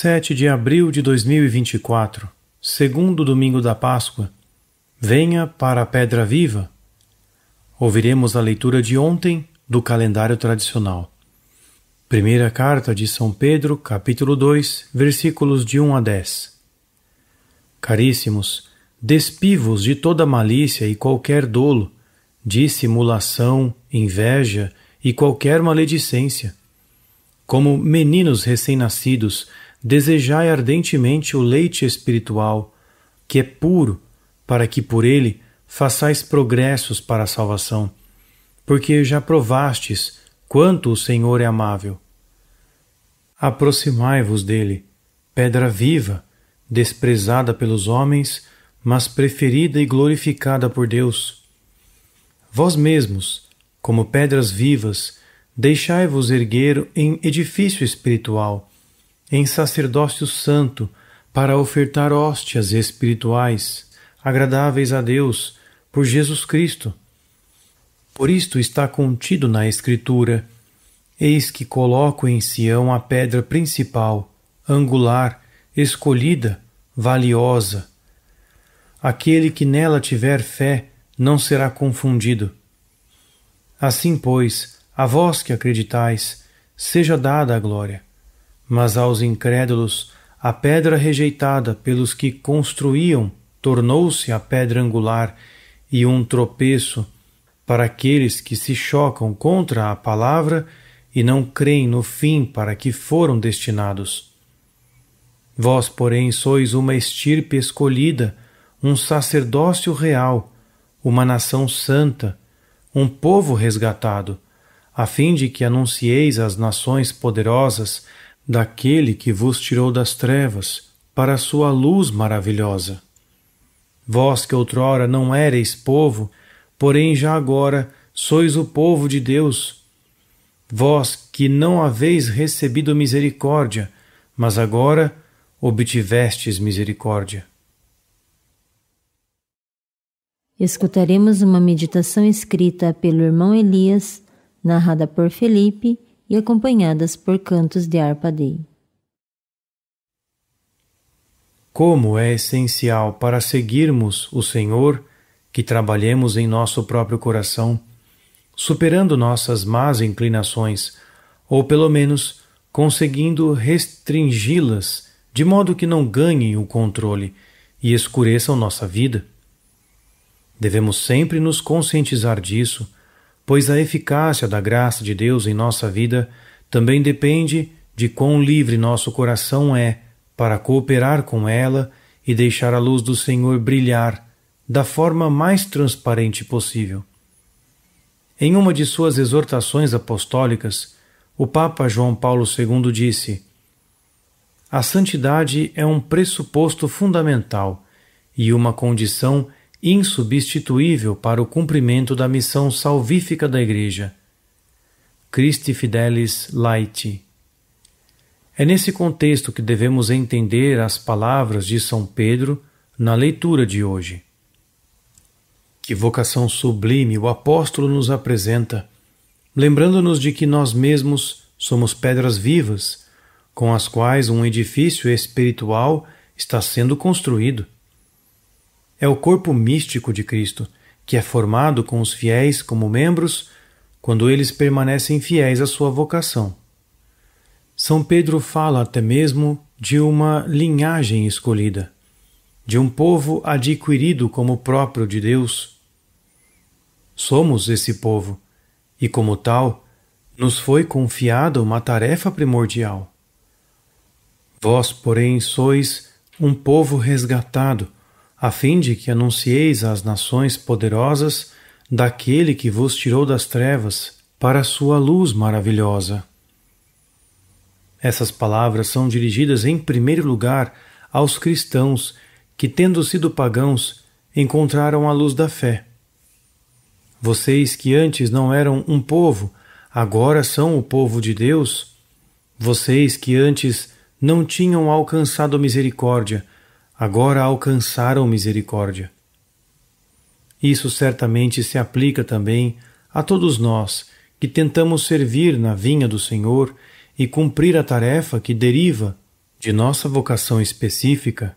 7 de abril de 2024, segundo domingo da Páscoa. Venha para a Pedra Viva. Ouviremos a leitura de ontem do calendário tradicional. Primeira carta de São Pedro, capítulo 2, versículos de 1 a 10. Caríssimos, despivos de toda malícia e qualquer dolo, dissimulação, inveja e qualquer maledicência. Como meninos recém-nascidos, desejai ardentemente o leite espiritual, que é puro, para que por ele façais progressos para a salvação, porque já provastes quanto o Senhor é amável. Aproximai-vos dele, pedra viva, desprezada pelos homens, mas preferida e glorificada por Deus. Vós mesmos, como pedras vivas, deixai-vos erguer em edifício espiritual em sacerdócio santo para ofertar hóstias espirituais agradáveis a Deus por Jesus Cristo. Por isto está contido na Escritura: Eis que coloco em Sião a pedra principal, angular, escolhida, valiosa. Aquele que nela tiver fé não será confundido. Assim, pois, a vós que acreditais, seja dada a glória mas aos incrédulos, a pedra rejeitada pelos que construíam tornou-se a pedra angular e um tropeço para aqueles que se chocam contra a palavra e não creem no fim para que foram destinados. Vós, porém, sois uma estirpe escolhida, um sacerdócio real, uma nação santa, um povo resgatado, a fim de que anuncieis às nações poderosas daquele que vos tirou das trevas para a sua luz maravilhosa. Vós que outrora não éreis povo, porém já agora sois o povo de Deus. Vós que não haveis recebido misericórdia, mas agora obtivestes misericórdia. Escutaremos uma meditação escrita pelo irmão Elias, narrada por Felipe e acompanhadas por cantos de arpa-dei. Como é essencial para seguirmos o Senhor que trabalhemos em nosso próprio coração, superando nossas más inclinações, ou pelo menos conseguindo restringi-las de modo que não ganhem o controle e escureçam nossa vida. Devemos sempre nos conscientizar disso pois a eficácia da graça de Deus em nossa vida também depende de quão livre nosso coração é para cooperar com ela e deixar a luz do Senhor brilhar da forma mais transparente possível. Em uma de suas exortações apostólicas, o Papa João Paulo II disse: A santidade é um pressuposto fundamental e uma condição insubstituível para o cumprimento da missão salvífica da Igreja. Christi Fidelis Laiti. É nesse contexto que devemos entender as palavras de São Pedro na leitura de hoje. Que vocação sublime o apóstolo nos apresenta, lembrando-nos de que nós mesmos somos pedras vivas, com as quais um edifício espiritual está sendo construído é o corpo místico de Cristo, que é formado com os fiéis como membros quando eles permanecem fiéis à sua vocação. São Pedro fala até mesmo de uma linhagem escolhida, de um povo adquirido como próprio de Deus. Somos esse povo, e como tal, nos foi confiada uma tarefa primordial. Vós, porém, sois um povo resgatado a fim de que anuncieis às nações poderosas daquele que vos tirou das trevas para a sua luz maravilhosa. Essas palavras são dirigidas em primeiro lugar aos cristãos que, tendo sido pagãos, encontraram a luz da fé. Vocês que antes não eram um povo, agora são o povo de Deus. Vocês que antes não tinham alcançado misericórdia, agora alcançaram misericórdia. Isso certamente se aplica também a todos nós que tentamos servir na vinha do Senhor e cumprir a tarefa que deriva de nossa vocação específica,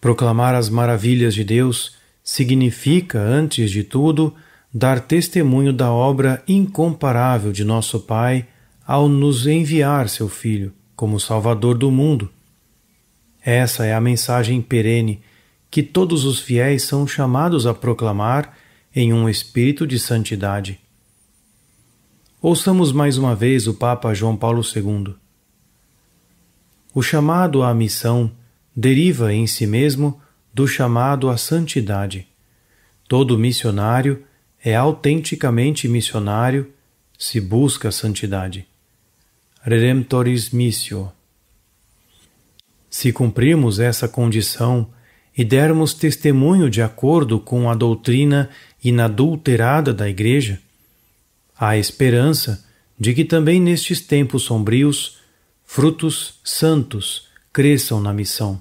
proclamar as maravilhas de Deus significa, antes de tudo, dar testemunho da obra incomparável de nosso Pai ao nos enviar seu Filho como Salvador do mundo. Essa é a mensagem perene que todos os fiéis são chamados a proclamar em um espírito de santidade. Ouçamos mais uma vez o Papa João Paulo II. O chamado à missão deriva em si mesmo do chamado à santidade. Todo missionário é autenticamente missionário se busca a santidade. Redemptoris missio. Se cumprirmos essa condição e dermos testemunho de acordo com a doutrina inadulterada da Igreja, há esperança de que também nestes tempos sombrios frutos santos cresçam na missão.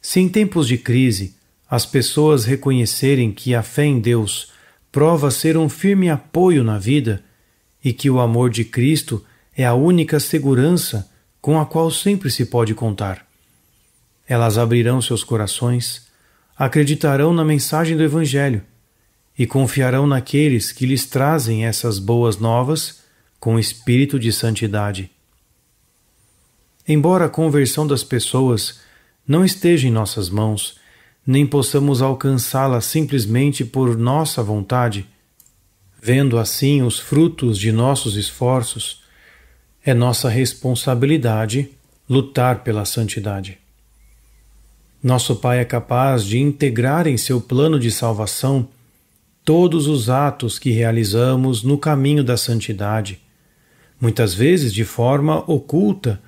Se em tempos de crise as pessoas reconhecerem que a fé em Deus prova ser um firme apoio na vida e que o amor de Cristo é a única segurança com a qual sempre se pode contar. Elas abrirão seus corações, acreditarão na mensagem do Evangelho e confiarão naqueles que lhes trazem essas boas novas com espírito de santidade. Embora a conversão das pessoas não esteja em nossas mãos, nem possamos alcançá-la simplesmente por nossa vontade, vendo assim os frutos de nossos esforços, é nossa responsabilidade lutar pela santidade. Nosso Pai é capaz de integrar em seu plano de salvação todos os atos que realizamos no caminho da santidade, muitas vezes de forma oculta,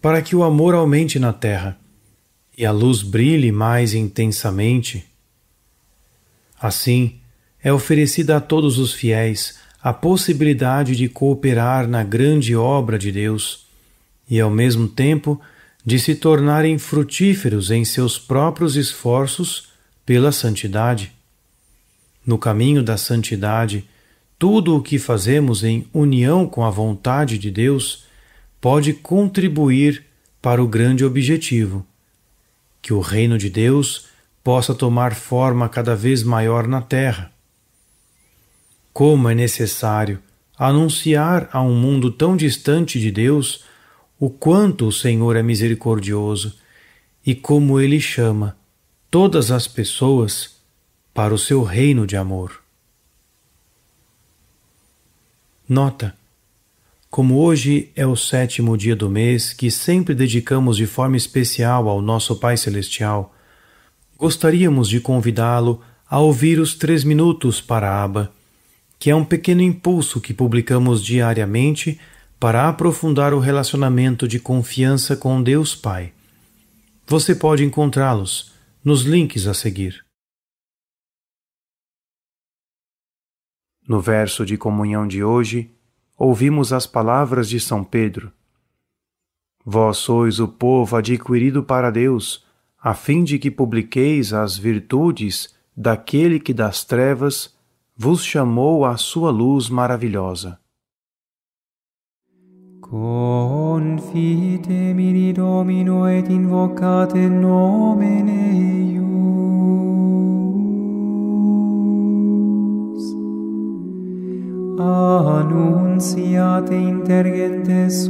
para que o amor aumente na terra e a luz brilhe mais intensamente. Assim, é oferecida a todos os fiéis a possibilidade de cooperar na grande obra de Deus e, ao mesmo tempo, de se tornarem frutíferos em seus próprios esforços pela santidade. No caminho da santidade, tudo o que fazemos em união com a vontade de Deus pode contribuir para o grande objetivo que o reino de Deus possa tomar forma cada vez maior na terra. Como é necessário anunciar a um mundo tão distante de Deus o quanto o Senhor é misericordioso e como ele chama todas as pessoas para o seu reino de amor. Nota como hoje é o sétimo dia do mês que sempre dedicamos de forma especial ao nosso Pai Celestial, gostaríamos de convidá-lo a ouvir os Três Minutos para a Aba, que é um pequeno impulso que publicamos diariamente para aprofundar o relacionamento de confiança com Deus Pai. Você pode encontrá-los nos links a seguir. No verso de comunhão de hoje, ouvimos as palavras de São Pedro: Vós sois o povo adquirido para Deus, a fim de que publiqueis as virtudes daquele que das trevas vos chamou à sua luz maravilhosa. Confite miri Domino et invocate nomen annunciate intergentes